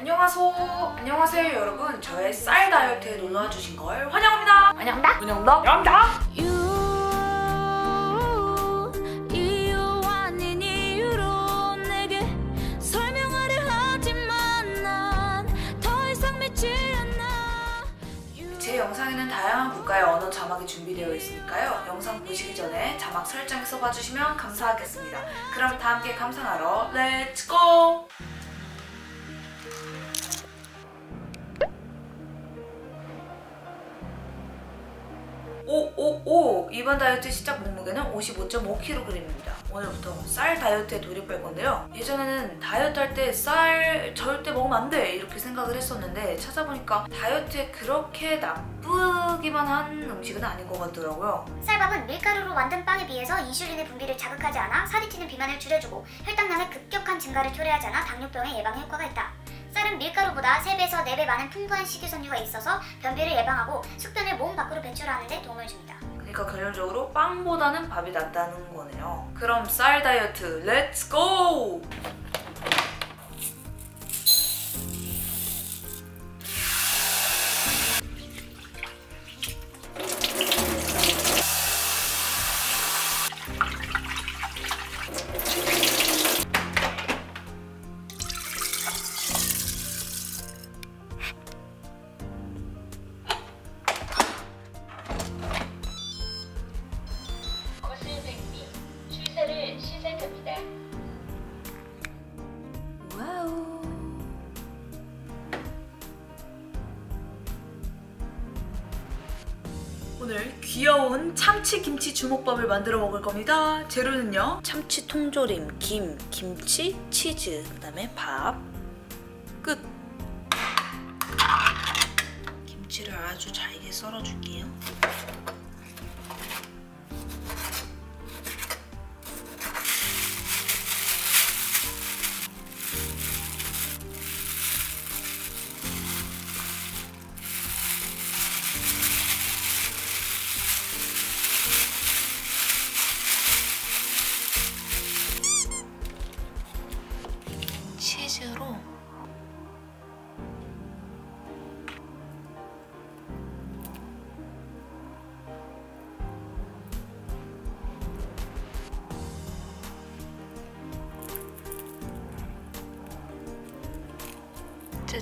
안녕하세요. 안녕하세요 여러분. 저의 쌀 다이어트에 놀러와 주신 걸 환영합니다. 환영합니다. 환영합니다. 환영합니다. 제 영상에는 다양한 국가의 언어 자막이 준비되어 있으니까요. 영상 보시기 전에 자막 설정 써봐주시면 감사하겠습니다. 그럼 다 함께 감상하러 let's go! 오오오 이번 다이어트 시작 몸무게는 55.5kg입니다. 오늘부터 쌀 다이어트에 돌입할 건데요. 예전에는 다이어트 할 때 쌀 절대 먹으면 안 돼 이렇게 생각을 했었는데 찾아보니까 다이어트에 그렇게 나쁘기만 한 음식은 아닌 것 같더라고요. 쌀밥은 밀가루로 만든 빵에 비해서 인슐린의 분비를 자극하지 않아 살이 찌는 비만을 줄여주고 혈당량의 급격한 증가를 초래하지 않아 당뇨병의 예방에 효과가 있다. 쌀은 밀가루보다 3배에서 4배 많은 풍부한 식이섬유가 있어서 변비를 예방하고 숙변을 몸 밖으로 배출하는 데 도움을 줍니다. 그러니까 결론적으로 빵보다는 밥이 낫다는 거네요. 그럼 쌀 다이어트 let's go! 오늘 귀여운 참치 김치 주먹밥을 만들어 먹을 겁니다. 재료는요. 참치 통조림, 김, 김치, 치즈, 그다음에 밥. 끝. 김치를 아주 잘게 썰어 줄게요.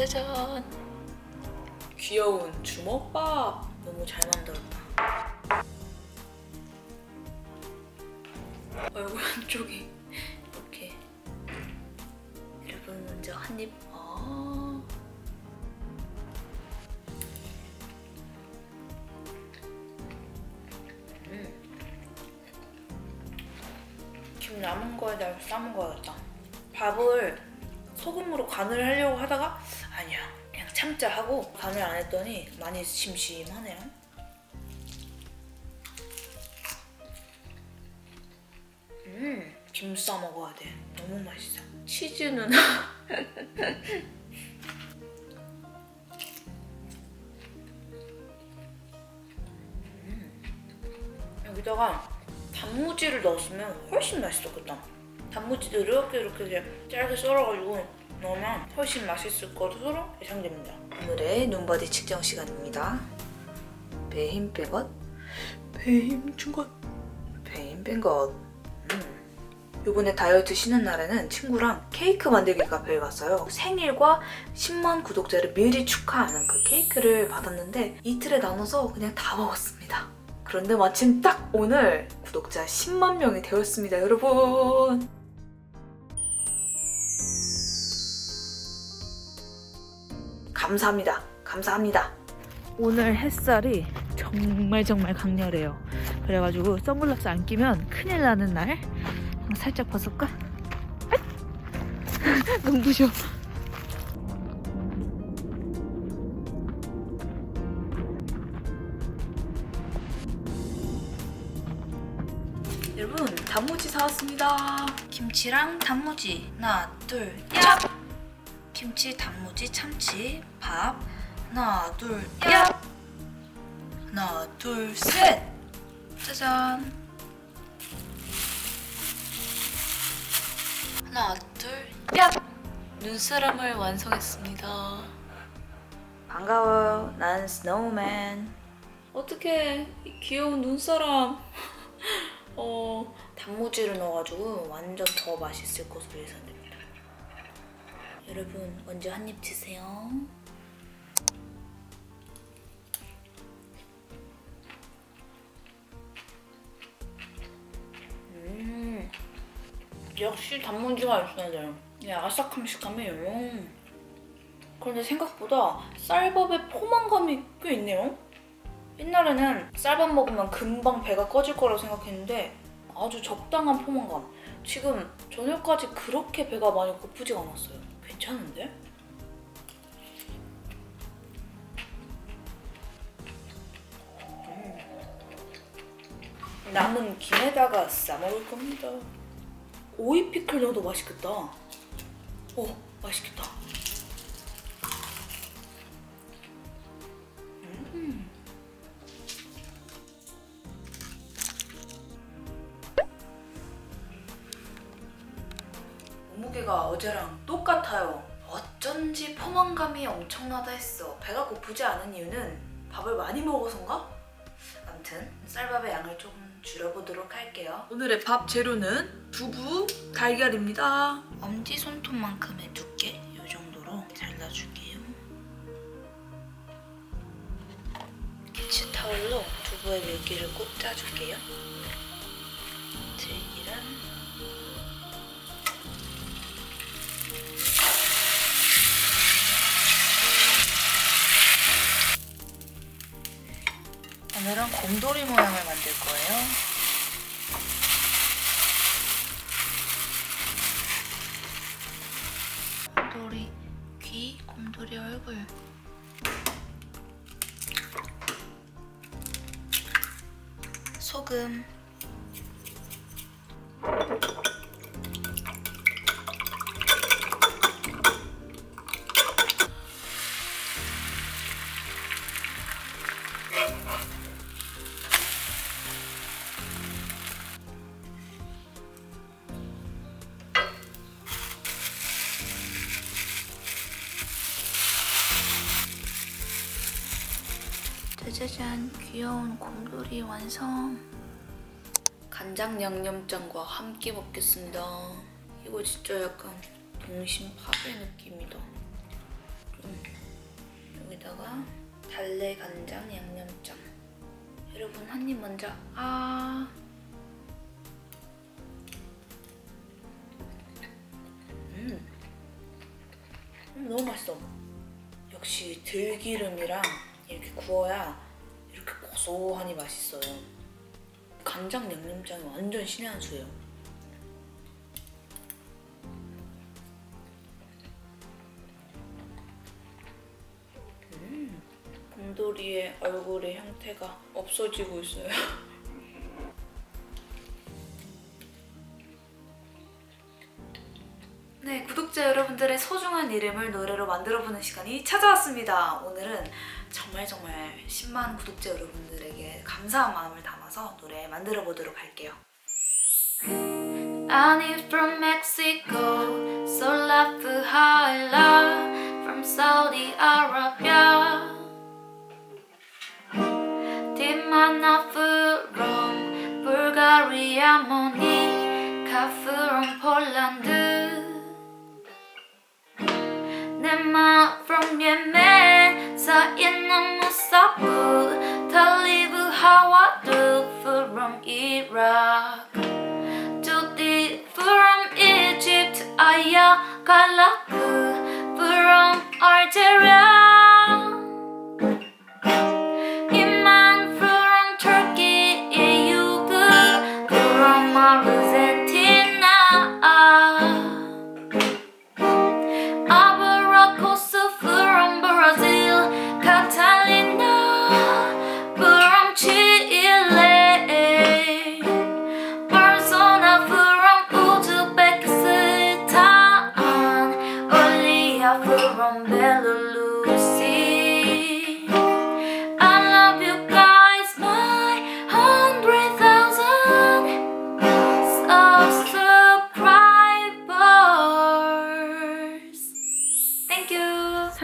짜자잔 귀여운 주먹밥 너무 잘 만들었다 얼굴 한쪽이 이렇게 여러분 먼저 한입 아. 음. 김 남은 거에다 싸먹어야겠다 밥을 소금으로 간을 하려고 하다가 참자 하고 간을 안 했더니 많이 심심하네요 음, 김 싸 먹어야 돼. 너무 맛있어. 치즈는 음, 여기다가 단무지를 넣었으면 훨씬 맛있었겠다. 단무지도 이렇게 이렇게 이렇게 짧게 썰어가지고 넣으면 훨씬 맛있을 것으로 예상됩니다. 오늘의 눈바디 측정 시간입니다. 배힘뺀 것, 배 힘 준 것, 배 힘 뺀 것. 음. 이번에 다이어트 쉬는 날에는 친구랑 케이크 만들기 카페에 갔어요. 생일과 10만 구독자를 미리 축하하는 그 케이크를 받았는데 이틀에 나눠서 그냥 다 먹었습니다. 그런데 마침 딱 오늘 구독자 10만 명이 되었습니다, 여러분. 감사합니다. 감사합니다. 오늘 햇살이 정말 정말 강렬해요. 그래가지고 선글라스 안 끼면 큰일 나는 날. 살짝 벗을까? 눈부셔. 여러분 단무지 사왔습니다. 김치랑 단무지 하나 둘 야. 김치 단무지 참치 밥 하나 둘 야. 하나 둘 셋. 짜잔. 하나 둘 야. 눈사람을 완성했습니다. 반가워요. 난 스노우맨. 어떻게 귀여운 눈사람. 어 단무지를 넣어가지고 완전 더 맛있을 것으로 예상됩니다. 여러분 먼저 한 입 드세요. 음 역시 단무지가 있어야 돼요. 이 아삭함 식감이 음. 그런데 생각보다 쌀밥에 포만감이 꽤 있네요. 옛날에는 쌀밥 먹으면 금방 배가 꺼질 거라고 생각했는데 아주 적당한 포만감. 지금 저녁까지 그렇게 배가 많이 고프지가 않았어요. 괜찮은데? 음. 남은 김에다가 싸먹을 겁니다. 오이 피클 넣어도 맛있겠다. 오, 맛있겠다. 밥 재료는 두부, 달걀입니다. 엄지 손톱만큼의 두께 이 정도로 잘라줄게요. 키친타올로 두부의 물기를 꼭 짜줄게요. 들기름, 오늘은 곰돌이 모양을 만들 거예요. 귀, 곰돌이 얼굴. 소금. 귀여운 곰돌이 완성. 간장 양념장과 함께 먹겠습니다. 이거 진짜 약간 동심 파괴 느낌이다. 좀 여기다가 달래 간장 양념장. 여러분 한 입 먼저 아. 음. 음, 너무 맛있어. 역시 들기름이랑 이렇게 구워야 고소하니 맛있어요. 간장 양념장이 완전 신의 한 수예요. 음, 곰돌이의 얼굴의 형태가 없어지고 있어요. 네, 구독자 여러분들의 소중한 이름을 노래로 만들어보는 시간이 찾아왔습니다. 오늘은 정말 정말 10만 구독자 여러분들에게 감사한 마음을 담아서 노래 만들어 보도록 할게요. I'm from Mexico, Solafujala from Saudi Arabia. Dimana from Bulgaria, Monica from Poland. Nema from Yemen, Sa inang musabu Talibu hawadu From Iraq. To the From Egypt Ayakalaku From Algeria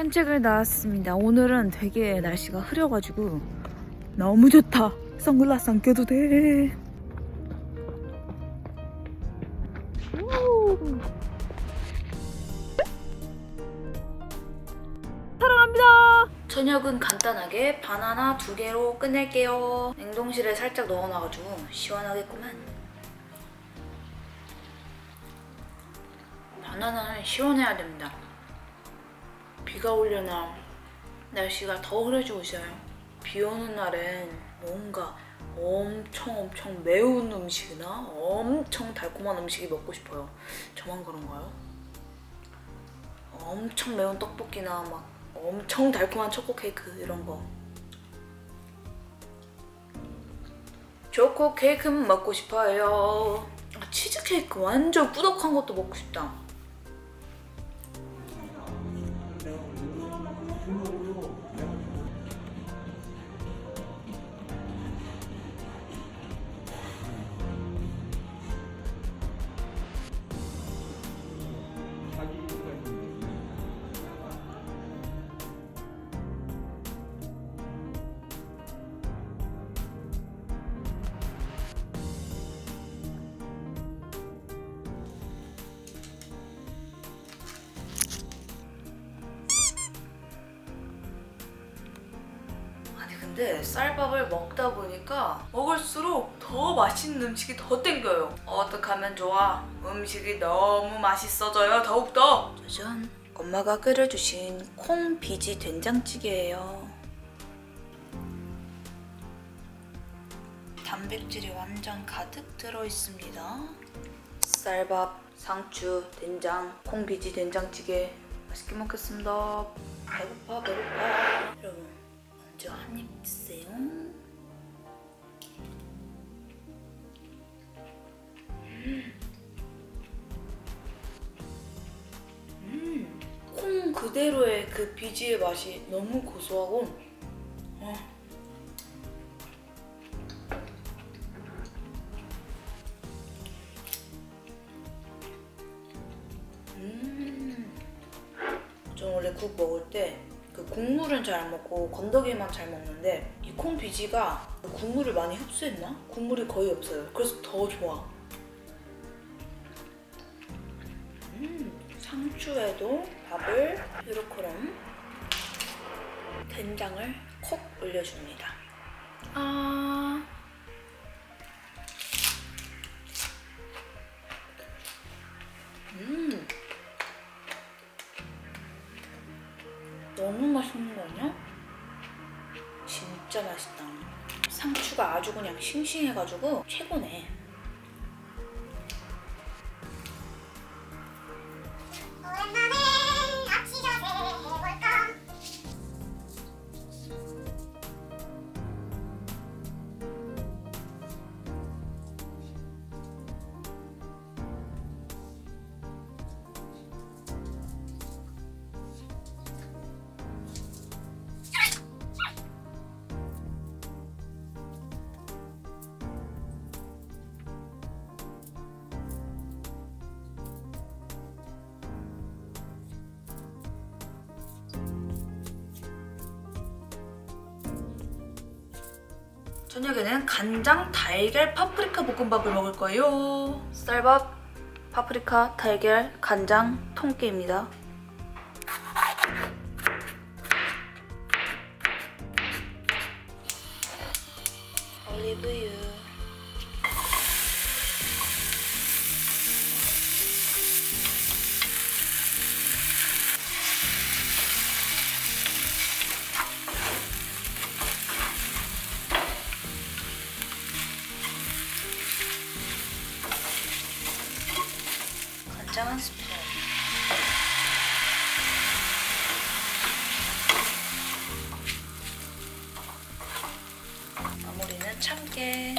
산책을 나왔습니다. 오늘은 되게 날씨가 흐려가지고 너무 좋다. 선글라스 안 껴도 돼. 우. 사랑합니다. 저녁은 간단하게 바나나 두 개로 끝낼게요. 냉동실에 살짝 넣어놔가지고 시원하겠구만. 바나나는 시원해야 됩니다. 비가 오려나 날씨가 더 흐려지고 있어요. 비 오는 날엔 뭔가 엄청 엄청 매운 음식이나 엄청 달콤한 음식이 먹고 싶어요. 저만 그런가요? 엄청 매운 떡볶이나 막 엄청 달콤한 초코 케이크 이런 거. 초코 케이크 먹고 싶어요. 아, 치즈 케이크 완전 꾸덕한 것도 먹고 싶다. 근데 쌀밥을 먹다 보니까 먹을수록 더 맛있는 음식이 더 땡겨요. 어떻게 하면 좋아? 음식이 너무 맛있어져요 더욱더. 짜잔. 엄마가 끓여주신 콩 비지 된장찌개예요. 단백질이 완전 가득 들어 있습니다. 쌀밥, 상추, 된장, 콩 비지 된장찌개 맛있게 먹겠습니다. 배고파 배고파. 여러분 먼저 한입 드세요. 음, 콩 그대로의 그 비지의 맛이 너무 고소하고 어. 음. 저 원래 국 먹을 때그 국물은 잘 안 먹고 건더기만 잘 먹는데 이 콩 비지가 그 국물을 많이 흡수했나? 국물이 거의 없어요. 그래서 더 좋아. 음, 상추에도 밥을 요렇게럼 된장을 콕 올려줍니다. 아. 진짜 맛있다. 상추가 아주 그냥 싱싱해가지고 최고네. 저녁에는 간장, 달걀, 파프리카 볶음밥을 먹을 거예요. 쌀밥, 파프리카, 달걀, 간장, 통깨입니다. 참깨.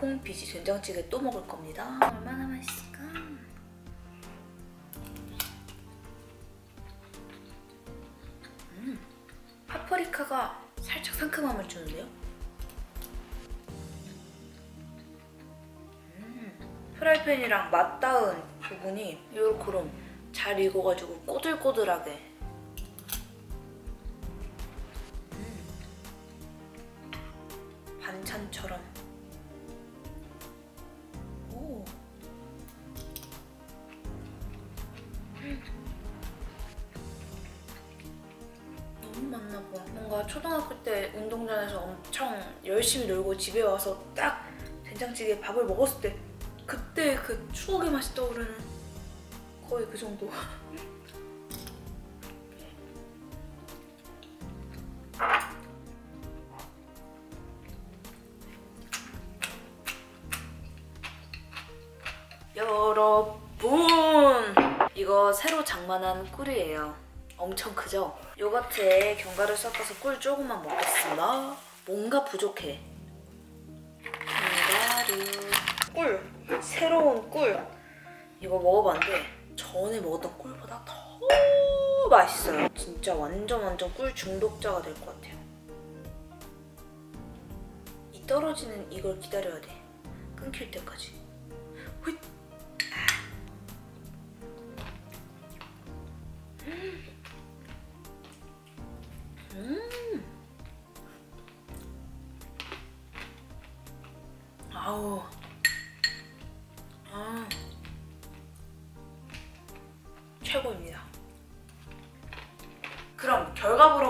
콩 비지 된장찌개 또 먹을 겁니다. 얼마나 맛있을까? 익어가지고 꼬들꼬들하게 음. 반찬처럼 오. 너무 맛나 봐. 뭔가 초등학교 때 운동장에서 엄청 열심히 놀고 집에 와서 딱 된장찌개 밥을 먹었을 때 그때 그 추억의 맛이 떠오르는 거의 그 정도. 여러분! 이거 새로 장만한 꿀이에요. 엄청 크죠? 요거트에 견과류 섞어서 꿀 조금만 먹겠습니다. 뭔가 부족해. 견과류. 꿀. 새로운 꿀. 이거 먹어봤는데 전에 먹었던 꿀보다 더 맛있어요. 진짜 완전 완전 꿀 중독자가 될 것 같아요. 이 떨어지는 이걸 기다려야 돼. 끊길 때까지. 휘.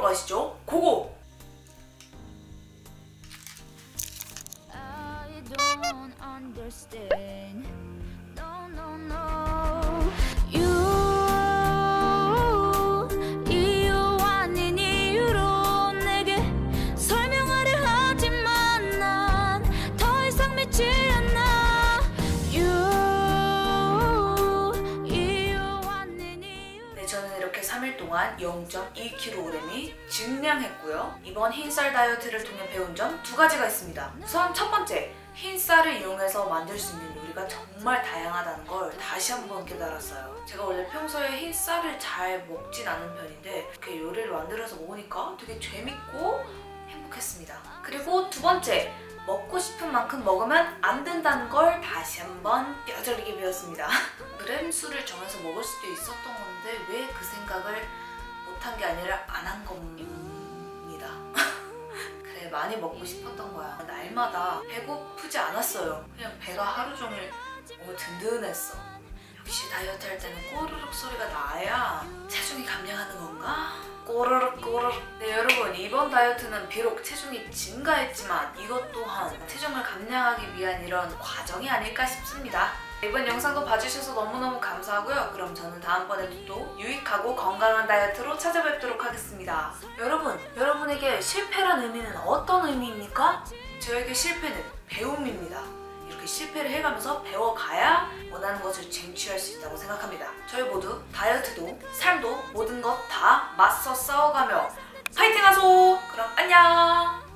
결과 보 3일 동안 0.2kg이 증량했고요. 이번 흰쌀 다이어트를 통해 배운 점 두 가지가 있습니다. 우선 첫 번째, 흰쌀을 이용해서 만들 수 있는 요리가 정말 다양하다는 걸 다시 한번 깨달았어요. 제가 원래 평소에 흰쌀을 잘 먹진 않은 편인데 이렇게 요리를 만들어서 먹으니까 되게 재밌고 행복했습니다. 그리고 두 번째, 먹고 싶은 만큼 먹으면 안 된다는 걸 다시 한번 뼈저리게 배웠습니다. 그램 수를 정해서 먹을 수도 있었던 건데 왜 그 생각을 못한 게 아니라 안 한 겁니다. 그래 많이 먹고 싶었던 거야. 날마다 배고프지 않았어요. 그냥 배가 하루 종일 너무 든든했어. 역시 다이어트 할 때는 꼬르륵 소리가 나야 체중이 감량하는 건가? 꼬르륵 꼬르륵 네 여러분 이번 다이어트는 비록 체중이 증가했지만 이것 또한 체중을 감량하기 위한 이런 과정이 아닐까 싶습니다 이번 영상도 봐주셔서 너무너무 감사하고요 그럼 저는 다음번에도 또 유익하고 건강한 다이어트로 찾아뵙도록 하겠습니다 여러분 여러분에게 실패란 의미는 어떤 의미입니까? 저에게 실패는 배움입니다 이렇게 실패를 해가면서 배워가야 원하는 것을 쟁취할 수 있다고 생각합니다. 저희 모두 다이어트도 삶도 모든 것 다 맞서 싸워가며 파이팅 하소! 그럼 안녕!